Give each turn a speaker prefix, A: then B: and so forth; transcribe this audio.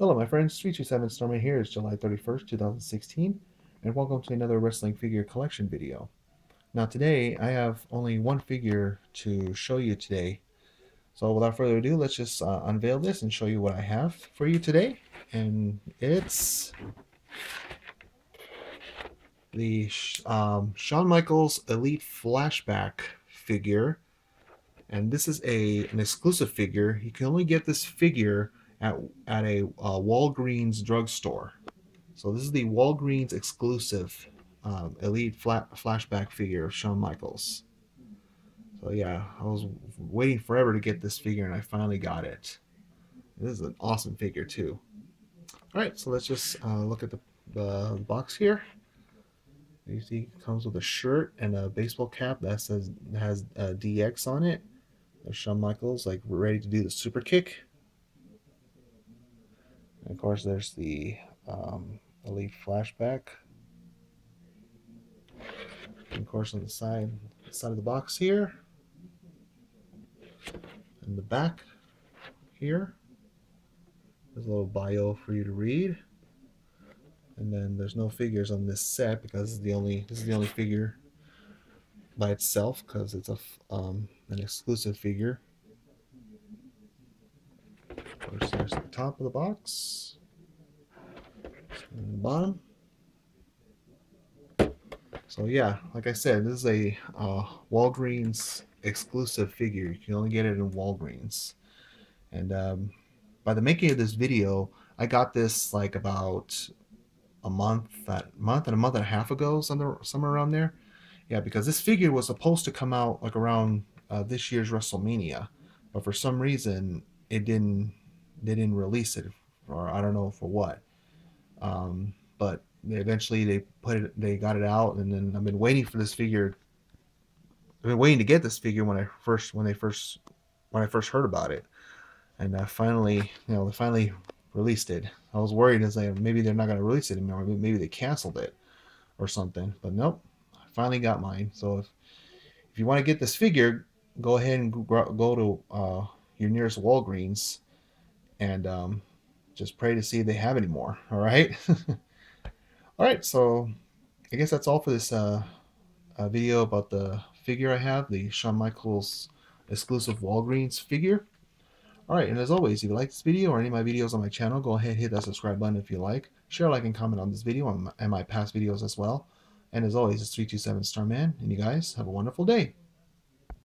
A: Hello, my friends. 327 Starman here. It's July 31st, 2016, and welcome to another wrestling figure collection video. Now, today I have only one figure to show you today. So, without further ado, let's just uh, unveil this and show you what I have for you today. And it's the um, Shawn Michaels Elite Flashback figure. And this is a an exclusive figure. You can only get this figure at, at a uh, Walgreens drugstore. So this is the Walgreens exclusive um, Elite flat, flashback figure of Shawn Michaels. So yeah, I was waiting forever to get this figure and I finally got it. This is an awesome figure too. Alright, so let's just uh, look at the, the box here. You see it comes with a shirt and a baseball cap that says has uh, DX on it. There's Shawn Michaels like ready to do the super kick. Of course, there's the um, Elite Flashback. And of course, on the side, side of the box here, in the back here, there's a little bio for you to read. And then there's no figures on this set because this is the only this is the only figure by itself because it's a um, an exclusive figure course, there's the top of the box. And the bottom. So yeah, like I said, this is a uh, Walgreens exclusive figure. You can only get it in Walgreens. And um, by the making of this video, I got this like about a month, that month and a month and a half ago, somewhere, somewhere around there. Yeah, because this figure was supposed to come out like around uh, this year's WrestleMania, but for some reason it didn't they didn't release it, or I don't know for what. Um, but they eventually they put it, they got it out, and then I've been waiting for this figure. I've been waiting to get this figure when I first when they first when I first heard about it, and I finally you know they finally released it. I was worried as like maybe they're not going to release it anymore. Maybe they canceled it or something. But nope, I finally got mine. So if if you want to get this figure, go ahead and go to uh, your nearest Walgreens and um, just pray to see if they have any more. All right. all right. So I guess that's all for this uh, uh, video about the figure I have, the Shawn Michaels exclusive Walgreens figure. Alright, and as always, if you like this video or any of my videos on my channel, go ahead hit that subscribe button if you like. Share, like, and comment on this video and my, and my past videos as well. And as always, it's 327 Starman, and you guys have a wonderful day.